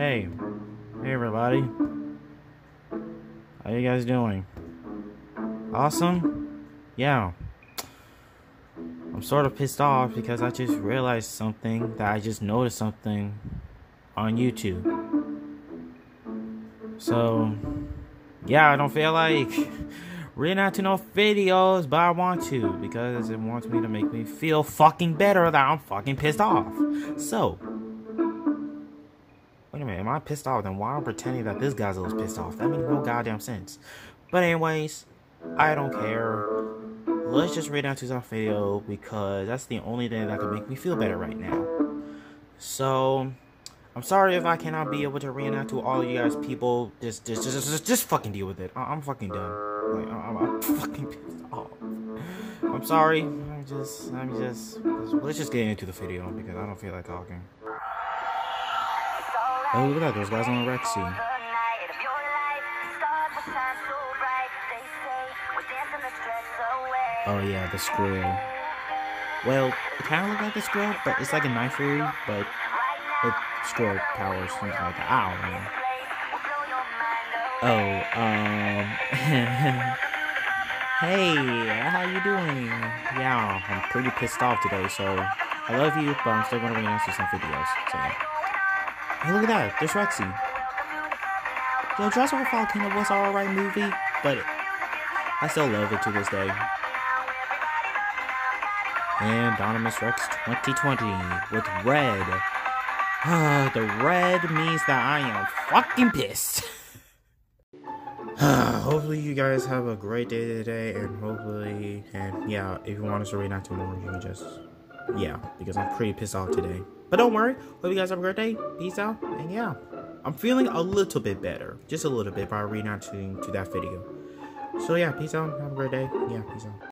Hey, hey everybody. How you guys doing? Awesome? Yeah. I'm sort of pissed off because I just realized something that I just noticed something on YouTube. So, yeah, I don't feel like reacting to no videos, but I want to because it wants me to make me feel fucking better that I'm fucking pissed off. So, I pissed off? Then why am I pretending that this guy's a pissed off? That makes no goddamn sense. But anyways, I don't care. Let's just read out to some video because that's the only thing that can make me feel better right now. So, I'm sorry if I cannot be able to reenact to all you guys people. Just, just, just, just, just fucking deal with it. I- am fucking done. Like, I'm, I'm fucking pissed off. I'm sorry. I'm just, I'm just. Let's just get into the video because I don't feel like talking. Oh, look at that. Those guys on the Rexy. Oh yeah, the squirrel. Well, it kind of looks like a squirrel, but it's like a knife fairy, but with squirrel powers, something like that. I don't know. Oh, um, hey, how you doing? Yeah, I'm pretty pissed off today, so I love you, but I'm still gonna react to some videos. So, hey, look at that, there's Rexy. Yo, Jurassic Volcano was alright movie, but I still love it to this day. And Indominus Rex 2020 with red. Ah, the red means that I am fucking pissed. Ah, hopefully you guys have a great day today and hopefully and yeah if you want us to reenact to more you can just yeah because i'm pretty pissed off today but don't worry. Hope you guys have a great day. Peace out. And yeah i'm feeling a little bit better. Just a little bit by reenacting to that video. So yeah peace out. Have a great day. Yeah peace out